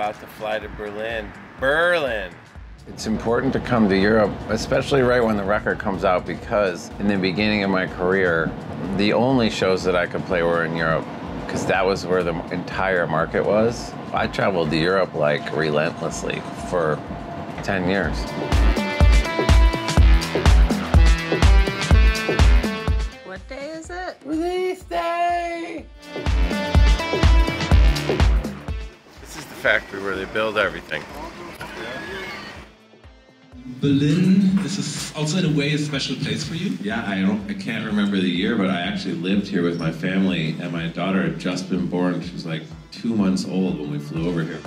about to fly to Berlin. Berlin! It's important to come to Europe, especially right when the record comes out, because in the beginning of my career, the only shows that I could play were in Europe, because that was where the entire market was. I traveled to Europe like relentlessly for 10 years. What day is it? Release day! Factory where they build everything. Berlin, this is also in a way a special place for you. Yeah, I don't I can't remember the year, but I actually lived here with my family and my daughter had just been born. She was like two months old when we flew over here.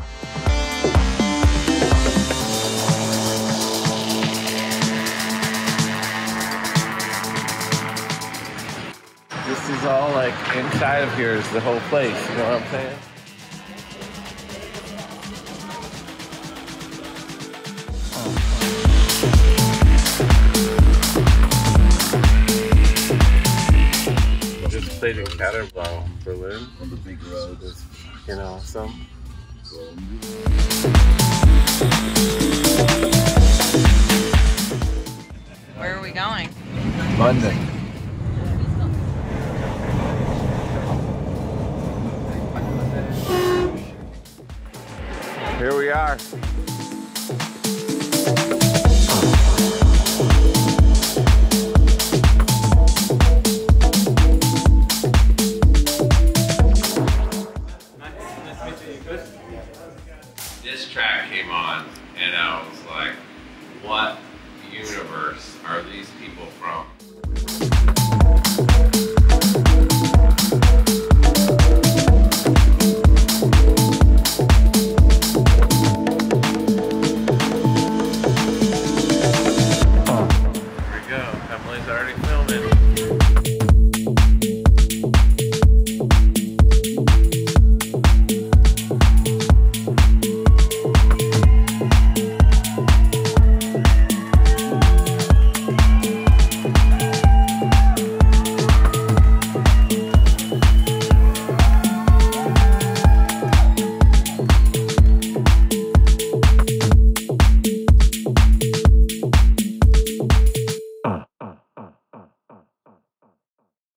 This is all like inside of here is the whole place, you know what I'm saying? Played in Katerblau, Berlin. On the big road. So it's fucking awesome. Where are we going? London. Here we are. This track came on and I was like, what universe are these people from?